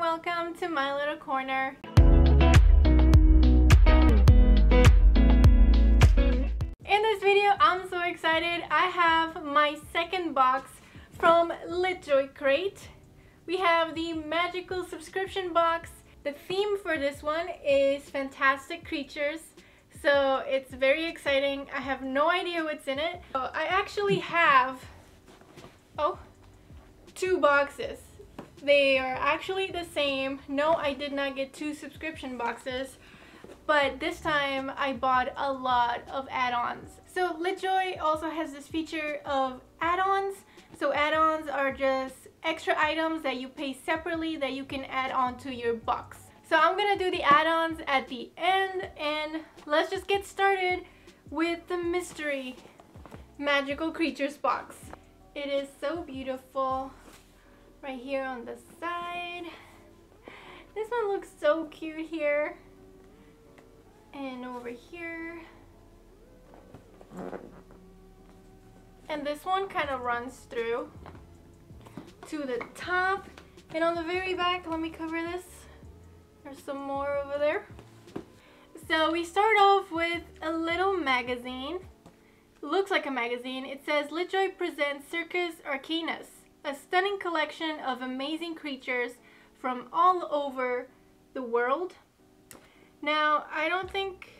welcome to my little corner. In this video, I'm so excited. I have my second box from LitJoy Crate. We have the magical subscription box. The theme for this one is fantastic creatures. So it's very exciting. I have no idea what's in it. So I actually have, oh, two boxes. They are actually the same. No, I did not get two subscription boxes, but this time I bought a lot of add-ons. So LitJoy also has this feature of add-ons. So add-ons are just extra items that you pay separately that you can add on to your box. So I'm gonna do the add-ons at the end and let's just get started with the mystery magical creatures box. It is so beautiful right here on the side. This one looks so cute here. And over here. And this one kind of runs through to the top. And on the very back, let me cover this. There's some more over there. So we start off with a little magazine. Looks like a magazine. It says LitJoy presents Circus Arcanus a stunning collection of amazing creatures from all over the world. Now, I don't think...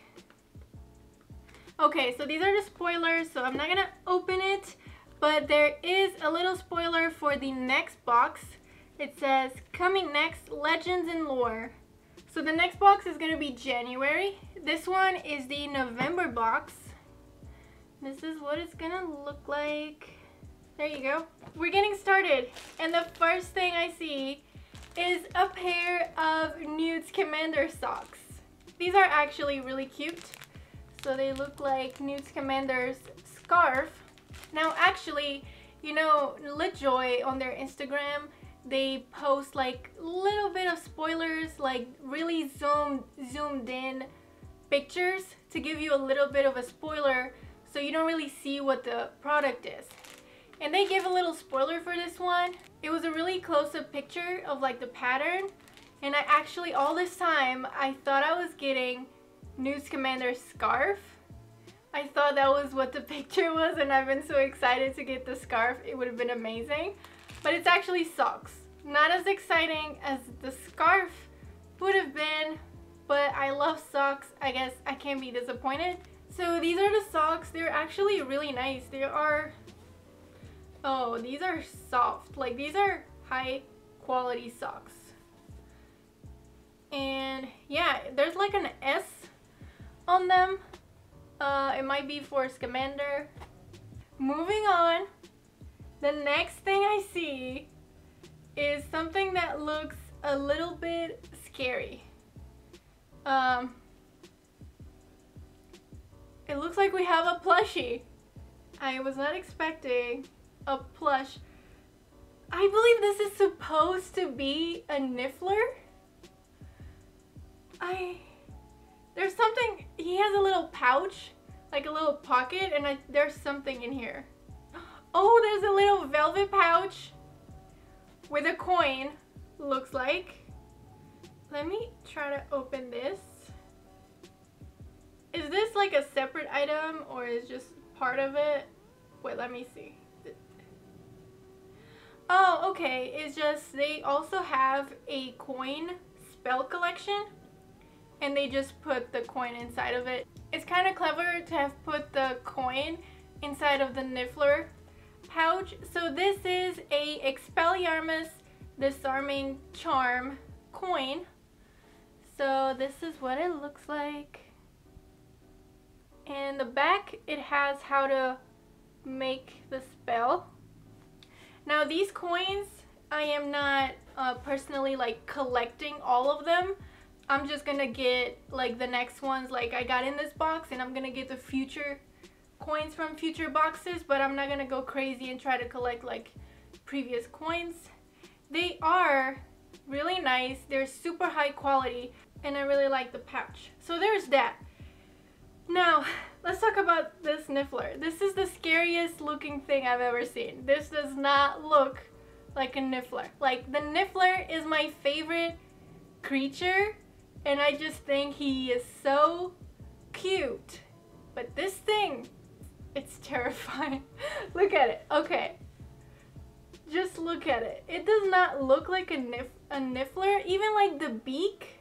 Okay, so these are the spoilers, so I'm not gonna open it, but there is a little spoiler for the next box. It says, coming next, Legends and Lore. So the next box is gonna be January. This one is the November box. This is what it's gonna look like. There you go. We're getting started. And the first thing I see is a pair of Newt Scamander socks. These are actually really cute. So they look like Newt Scamander's scarf. Now actually, you know, LitJoy on their Instagram, they post like little bit of spoilers, like really zoomed, zoomed in pictures to give you a little bit of a spoiler so you don't really see what the product is. And they give a little spoiler for this one. It was a really close-up picture of like the pattern. And I actually, all this time, I thought I was getting Newt Scamander's scarf. I thought that was what the picture was and I've been so excited to get the scarf. It would have been amazing. But it's actually socks. Not as exciting as the scarf would have been, but I love socks. I guess I can't be disappointed. So these are the socks. They're actually really nice. They are Oh, these are soft. Like these are high quality socks. And yeah, there's like an S on them. Uh, it might be for Scamander. Moving on, the next thing I see is something that looks a little bit scary. Um, it looks like we have a plushie. I was not expecting a plush. I believe this is supposed to be a Niffler. I... There's something... He has a little pouch, like a little pocket, and I, there's something in here. Oh, there's a little velvet pouch with a coin, looks like. Let me try to open this. Is this like a separate item or is just part of it? Wait, let me see. Oh, okay. It's just they also have a coin spell collection and they just put the coin inside of it. It's kind of clever to have put the coin inside of the Niffler pouch. So this is a Expelliarmus Disarming Charm coin. So this is what it looks like. And the back, it has how to make the spell. Now these coins, I am not uh, personally like collecting all of them. I'm just gonna get like the next ones like I got in this box and I'm gonna get the future coins from future boxes but I'm not gonna go crazy and try to collect like previous coins. They are really nice. They're super high quality and I really like the pouch. So there's that. Now, let's talk about this Niffler. This is the scariest looking thing I've ever seen. This does not look like a Niffler. Like the Niffler is my favorite creature and I just think he is so cute. But this thing, it's terrifying. look at it. Okay. Just look at it. It does not look like a, nif a Niffler. Even like the beak.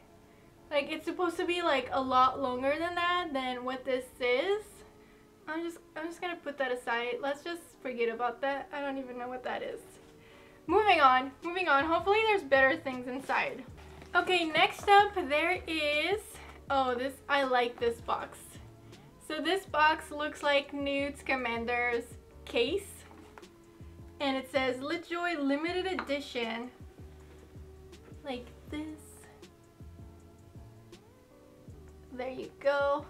Like it's supposed to be like a lot longer than that than what this is. I'm just I'm just gonna put that aside. Let's just forget about that. I don't even know what that is. Moving on, moving on. Hopefully there's better things inside. Okay, next up there is, oh this, I like this box. So this box looks like Newt Scamander's case. And it says Litjoy limited edition. Like this. You go.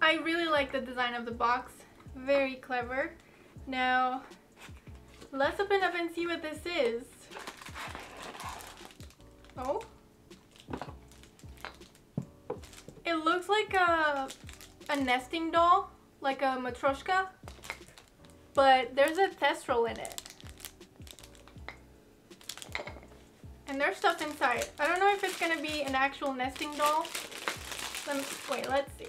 I really like the design of the box. Very clever. Now, let's open up and see what this is. Oh. It looks like a, a nesting doll, like a matryoshka, but there's a Thestral in it. There's stuff inside. I don't know if it's gonna be an actual nesting doll. Let me, wait, let's see.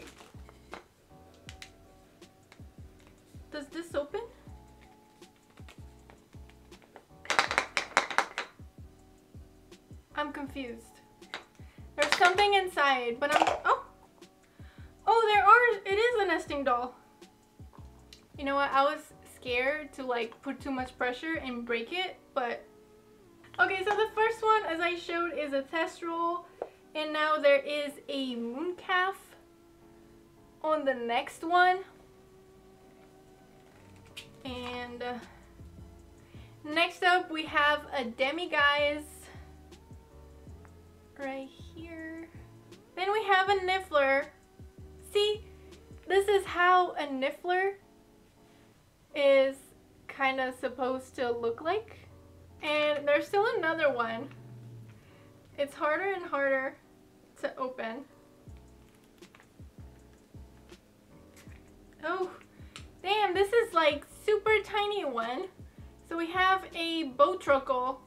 Does this open? I'm confused. There's something inside, but I'm, oh. Oh, there are, it is a nesting doll. You know what, I was scared to like put too much pressure and break it, but. Okay, so the first one, as I showed, is a Thestral. and now there is a moon calf on the next one. And uh, next up we have a Demiguise right here. Then we have a Niffler. See, this is how a Niffler is kind of supposed to look like. And there's still another one. It's harder and harder to open. Oh, damn, this is like super tiny one. So we have a Bowtruckle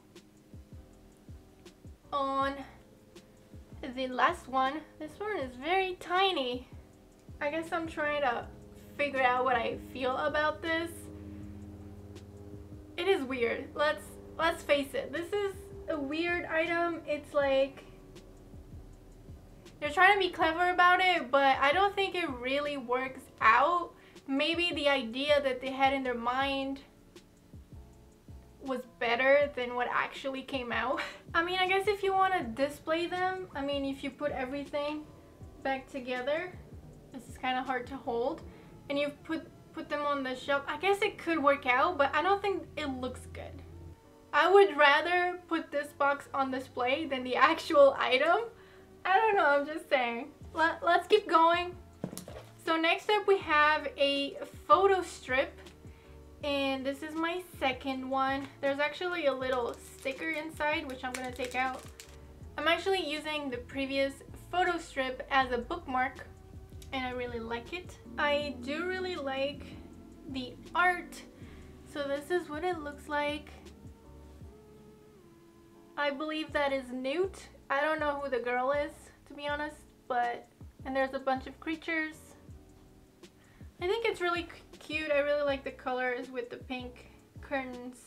on the last one. This one is very tiny. I guess I'm trying to figure out what I feel about this. It is weird. Let's let's face it. This is a weird item. It's like they're trying to be clever about it, but I don't think it really works out. Maybe the idea that they had in their mind was better than what actually came out. I mean, I guess if you want to display them, I mean, if you put everything back together, this is kind of hard to hold, and you put put them on the shelf, I guess it could work out, but I don't think it looks good. I would rather put this box on display than the actual item. I don't know, I'm just saying. Let, let's keep going. So next up we have a photo strip and this is my second one. There's actually a little sticker inside, which I'm gonna take out. I'm actually using the previous photo strip as a bookmark, and I really like it. I do really like the art. So this is what it looks like. I believe that is Newt. I don't know who the girl is, to be honest, but, and there's a bunch of creatures. I think it's really cute. I really like the colors with the pink curtains.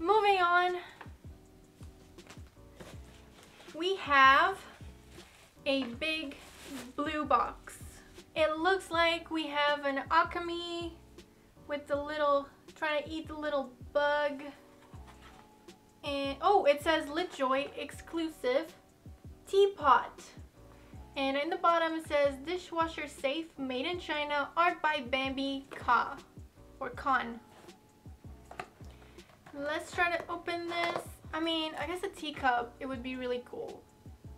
Moving on, we have a big blue box. It looks like we have an Occamy with the little, trying to eat the little bug. And, oh, it says Litjoy exclusive teapot. And in the bottom it says dishwasher safe, made in China, art by Bambi Ka or Khan. Let's try to open this. I mean, I guess a teacup, it would be really cool.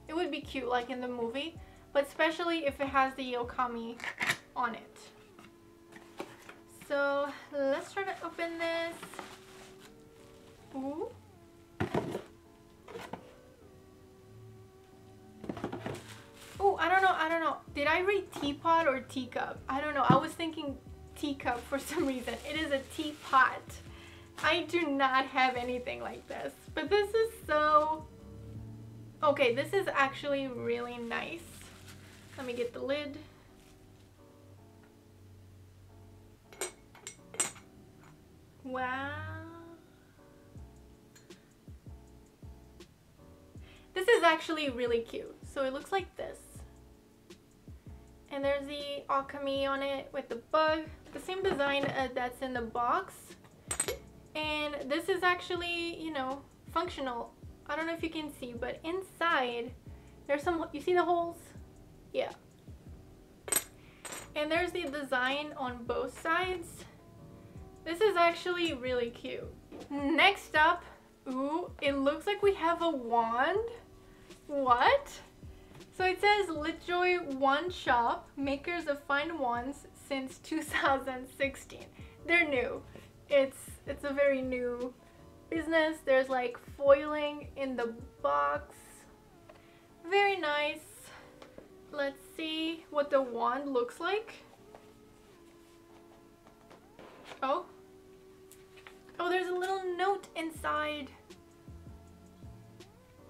It would be cute like in the movie, but especially if it has the Occamy on it. So let's try to open this. Ooh. Oh, I don't know. I don't know. Did I read teapot or teacup? I don't know. I was thinking teacup for some reason. It is a teapot. I do not have anything like this. But this is so... Okay, this is actually really nice. Let me get the lid. Wow. This is actually really cute. So it looks like this. And there's the Occamy on it with the bug. The same design uh, that's in the box. And this is actually, you know, functional. I don't know if you can see, but inside there's some, you see the holes? Yeah. And there's the design on both sides. This is actually really cute. Next up, ooh, it looks like we have a wand. What? So it says Litjoy Wand Shop, makers of fine wands since 2016. They're new. It's it's a very new business. There's like foiling in the box. Very nice. Let's see what the wand looks like. Oh. Oh, there's a little note inside.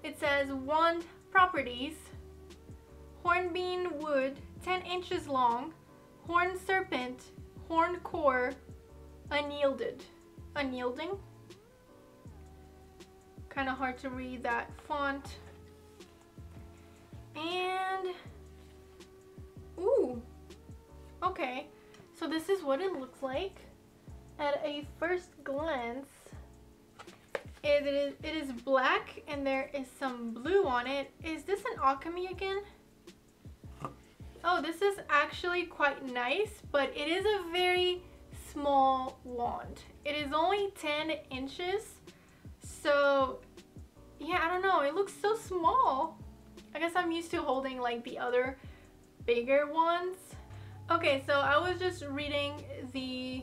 It says wand properties. Hornbeam wood, 10 inches long. Horn serpent, horn core, unyielded. Unyielding. Kind of hard to read that font. And, ooh, okay. So this is what it looks like at a first glance. It is, it is black and there is some blue on it. Is this an Occamy again? Oh, this is actually quite nice, but it is a very small wand. It is only 10 inches, so yeah, I don't know. It looks so small. I guess I'm used to holding like the other bigger ones. Okay, so I was just reading the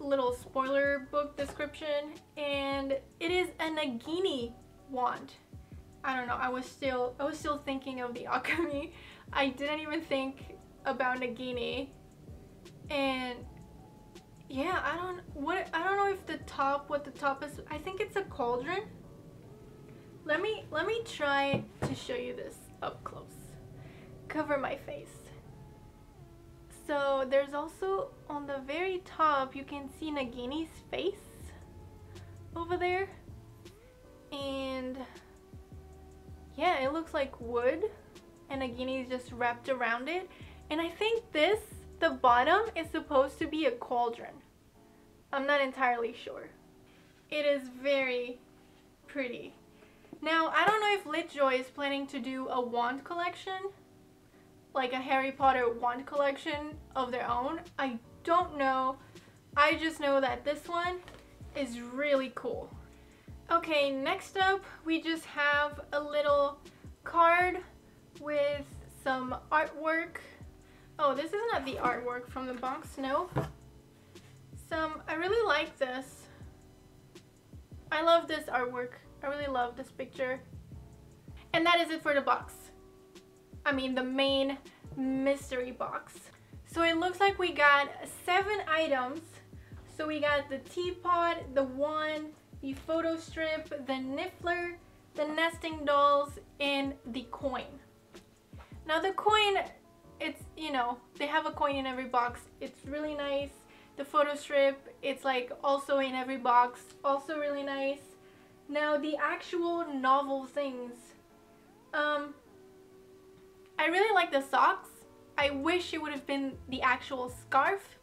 little spoiler book description and it is a Nagini wand. I don't know, I was still I was still thinking of the Occamy. I didn't even think about Nagini. And yeah, I don't what I don't know if the top what the top is. I think it's a cauldron. Let me let me try to show you this up close. Cover my face. So there's also on the very top you can see Nagini's face over there. And yeah, it looks like wood and Nagini is just wrapped around it. And I think this, the bottom, is supposed to be a cauldron. I'm not entirely sure. It is very pretty. Now, I don't know if Litjoy is planning to do a wand collection, like a Harry Potter wand collection of their own. I don't know. I just know that this one is really cool. Okay, next up, we just have a little card with some artwork. Oh, this is not the artwork from the box, no. Some, I really like this. I love this artwork. I really love this picture. And that is it for the box. I mean the main mystery box. So it looks like we got seven items. So we got the teapot, the wand, the photo strip, the niffler, the nesting dolls, and the coin. Now the coin, it's, you know, they have a coin in every box. It's really nice. The photo strip, it's like also in every box. Also really nice. Now the actual novel things. Um, I really like the socks. I wish it would have been the actual scarf,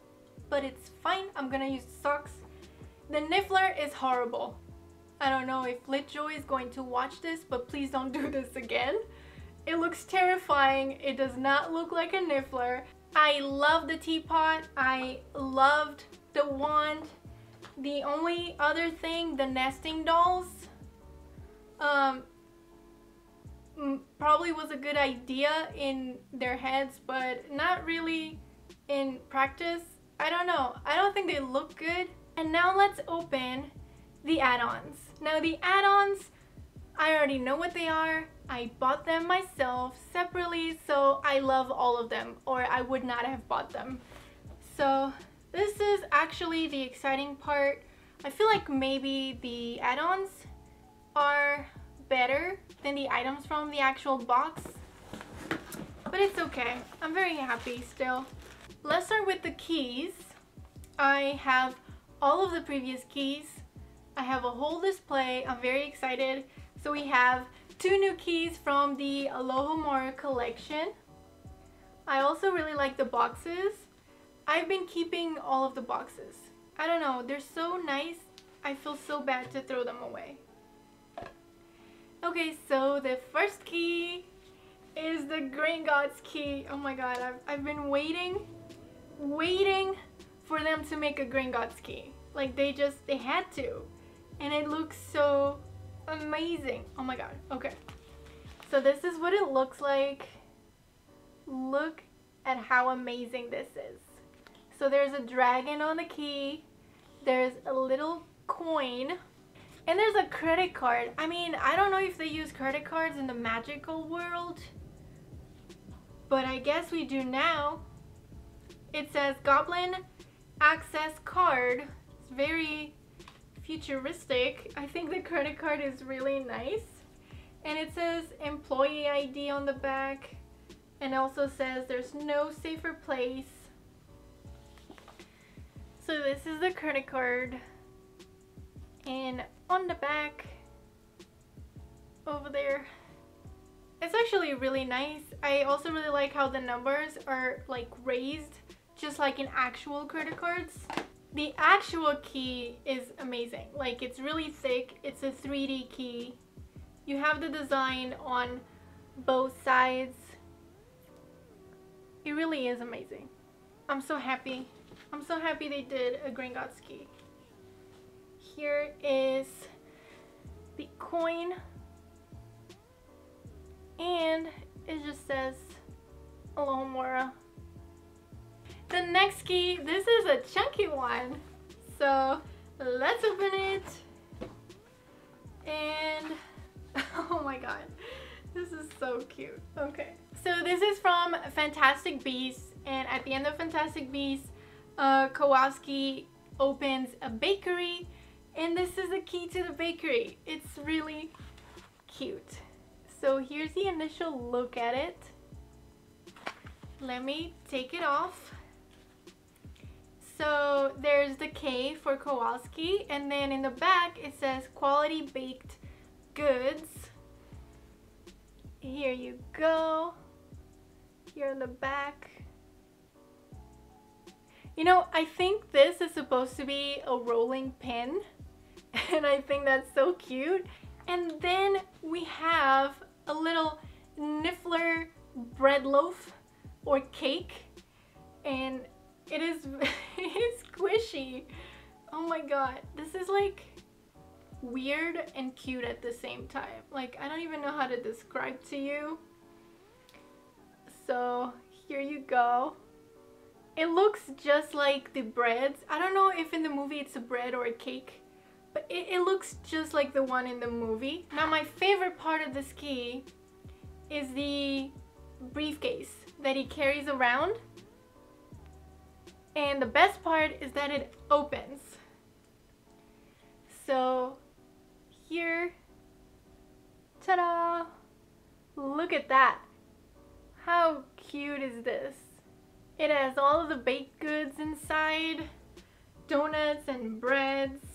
but it's fine. I'm gonna use socks. The Niffler is horrible. I don't know if Litjoy is going to watch this, but please don't do this again. It looks terrifying. It does not look like a Niffler. I love the teapot. I loved the wand. The only other thing, the nesting dolls, um, probably was a good idea in their heads, but not really in practice. I don't know. I don't think they look good. And now let's open the add-ons. Now the add-ons, I already know what they are. I bought them myself separately, so I love all of them, or I would not have bought them. So this is actually the exciting part. I feel like maybe the add-ons are better than the items from the actual box. But it's okay. I'm very happy still. Let's start with the keys. I have all of the previous keys. I have a whole display. I'm very excited. So we have two new keys from the Alohomora collection. I also really like the boxes. I've been keeping all of the boxes. I don't know, they're so nice. I feel so bad to throw them away. Okay, so the first key is the Gringotts key. Oh my god, I've, I've been waiting, waiting for them to make a Gringotts key. Like they just, they had to. And it looks so amazing. Oh my god, okay. So this is what it looks like. Look at how amazing this is. So there's a dragon on the key. There's a little coin. And there's a credit card. I mean, I don't know if they use credit cards in the magical world. But I guess we do now. It says Goblin Access Card. It's very futuristic. I think the credit card is really nice. And it says employee ID on the back. And also says there's no safer place. So this is the credit card. And on the back, over there, it's actually really nice. I also really like how the numbers are like raised, just like in actual credit cards. The actual key is amazing. Like it's really thick. It's a 3D key. You have the design on both sides. It really is amazing. I'm so happy. I'm so happy they did a Gringotts key. Here is the coin. And it just says Alohomora. The next key, this is a chunky one. So let's open it. And oh my god, this is so cute. Okay. So this is from Fantastic Beasts. And at the end of Fantastic Beasts, uh, Kowalski opens a bakery. And this is the key to the bakery. It's really cute. So here's the initial look at it. Let me take it off. So there's the K for Kowalski and then in the back it says quality baked goods. Here you go. Here in the back. You know, I think this is supposed to be a rolling pin and I think that's so cute. And then we have a little Niffler bread loaf or cake and it is it is squishy. Oh my god, this is like weird and cute at the same time. Like I don't even know how to describe to you. So here you go. It looks just like the breads. I don't know if in the movie it's a bread or a cake, but it, it looks just like the one in the movie. Now my favorite part of the ski is the briefcase that he carries around. And the best part is that it opens. So here, ta-da! Look at that. How cute is this? It has all of the baked goods inside, donuts and breads.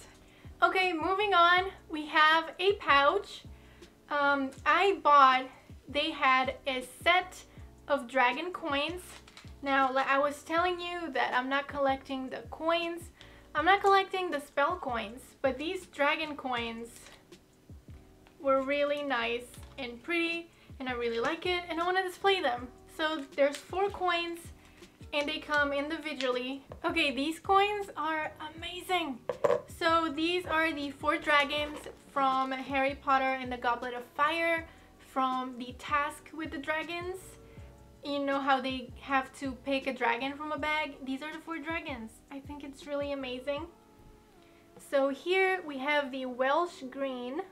Okay, moving on, we have a pouch. Um, I bought, they had a set of dragon coins. Now, I was telling you that I'm not collecting the coins. I'm not collecting the spell coins, but these dragon coins were really nice and pretty, and I really like it, and I want to display them. So there's four coins and they come individually. Okay, these coins are amazing. So these are the four dragons from Harry Potter and the Goblet of Fire from the task with the dragons. You know how they have to pick a dragon from a bag? These are the four dragons. I think it's really amazing. So here we have the Welsh Green.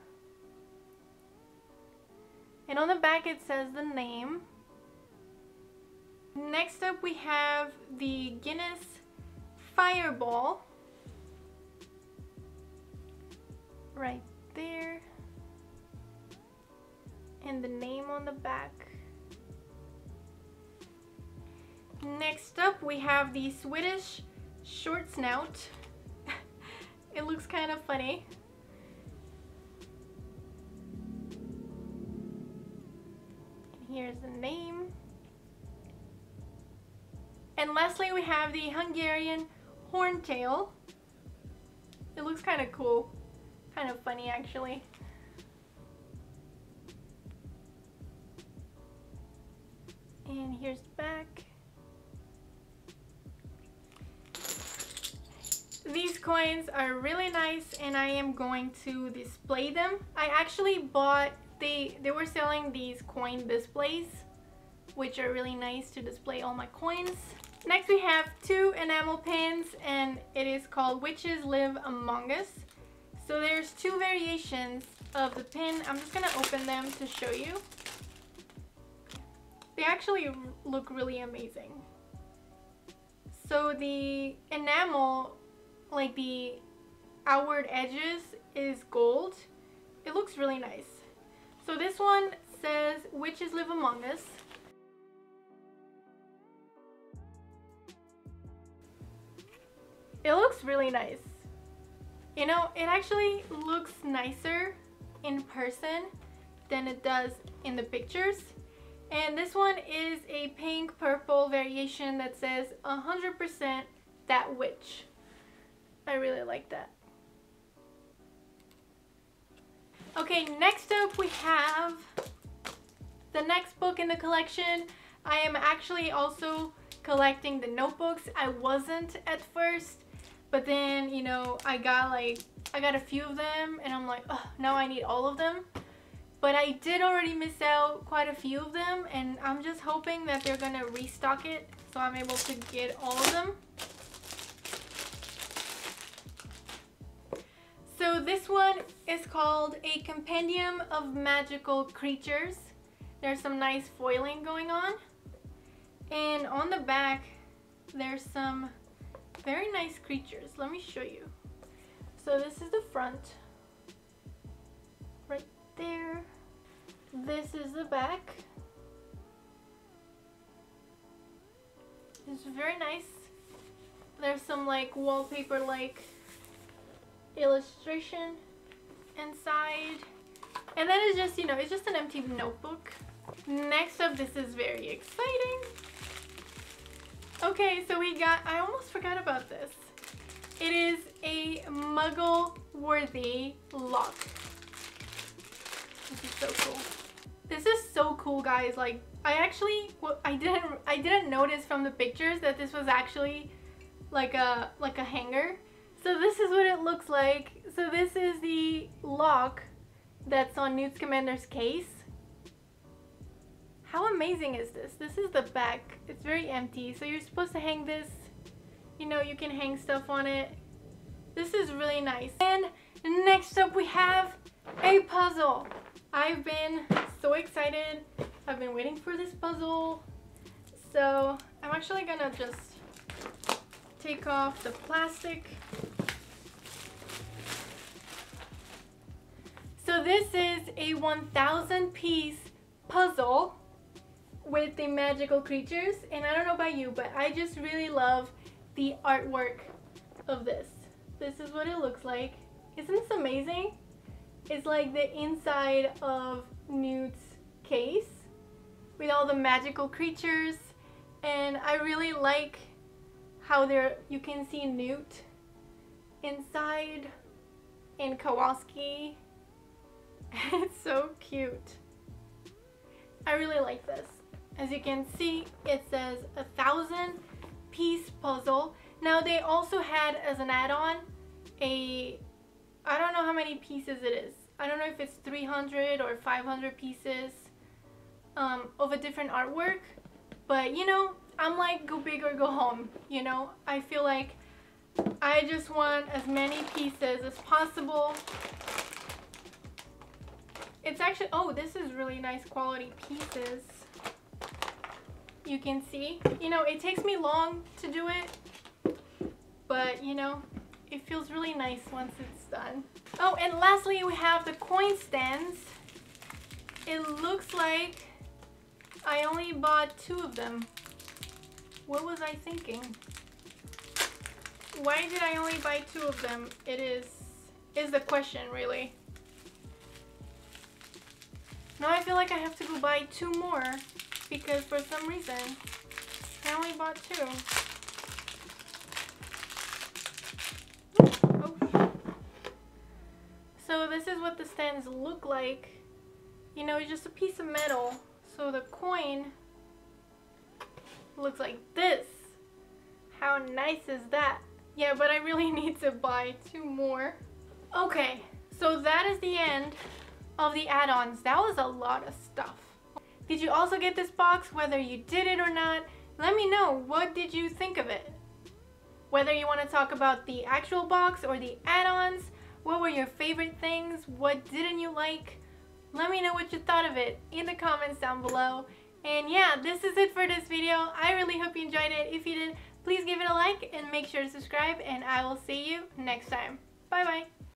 And on the back it says the name. Next up we have the Guinness Fireball. right there. And the name on the back. Next up, we have the Swedish short snout. it looks kind of funny. Here's the name. And lastly, we have the Hungarian horntail. It looks kind of cool. Kind of funny, actually. And here's the back. These coins are really nice and I am going to display them. I actually bought, they, they were selling these coin displays which are really nice to display all my coins. Next we have two enamel pins and it is called Witches Live Among Us. So there's two variations of the pin. I'm just gonna open them to show you. They actually look really amazing. So the enamel like the outward edges is gold. It looks really nice. So this one says witches live among us. It looks really nice. You know, it actually looks nicer in person than it does in the pictures. And this one is a pink purple variation that says 100% that witch. I really like that. Okay, next up we have the next book in the collection. I am actually also collecting the notebooks. I wasn't at first, but then, you know, I got like, I got a few of them and I'm like, oh, now I need all of them. But I did already miss out quite a few of them and I'm just hoping that they're gonna restock it so I'm able to get all of them. So this one is called A Compendium of Magical Creatures. There's some nice foiling going on. And on the back, there's some very nice creatures. Let me show you. So this is the front. Right there. This is the back. It's very nice. There's some like wallpaper like illustration inside. And then it's just, you know, it's just an empty notebook. Next up, this is very exciting. Okay, so we got, I almost forgot about this. It is a muggle-worthy lock. This is so cool. This is so cool, guys. Like, I actually, I didn't, I didn't notice from the pictures that this was actually like a, like a hanger. So this is what it looks like. So this is the lock that's on Newt Scamander's case. How amazing is this? This is the back. It's very empty. So you're supposed to hang this. You know, you can hang stuff on it. This is really nice. And next up we have a puzzle. I've been so excited. I've been waiting for this puzzle. So I'm actually gonna just take off the plastic. So this is a 1000 piece puzzle with the magical creatures and I don't know about you but I just really love the artwork of this. This is what it looks like. Isn't this amazing? It's like the inside of Newt's case with all the magical creatures and I really like how there you can see Newt inside in Kowalski. it's so cute. I really like this. As you can see, it says a thousand piece puzzle. Now they also had as an add-on a, I don't know how many pieces it is. I don't know if it's 300 or 500 pieces um, of a different artwork. But you know, I'm like go big or go home, you know? I feel like I just want as many pieces as possible. It's actually, oh, this is really nice quality pieces. You can see, you know, it takes me long to do it, but you know, it feels really nice once it's done. Oh, and lastly, we have the coin stands. It looks like I only bought two of them. What was I thinking? Why did I only buy two of them? It is, is the question really. Now I feel like I have to go buy two more because for some reason I only bought two. Oh. oh so this is what the stands look like. You know, it's just a piece of metal. So the coin looks like this. How nice is that? Yeah, but I really need to buy two more. Okay, so that is the end of the add-ons. That was a lot of stuff. Did you also get this box, whether you did it or not? Let me know, what did you think of it? Whether you want to talk about the actual box or the add-ons, what were your favorite things? What didn't you like? Let me know what you thought of it in the comments down below. And yeah, this is it for this video. I really hope you enjoyed it. If you did, please give it a like and make sure to subscribe and I will see you next time. Bye bye.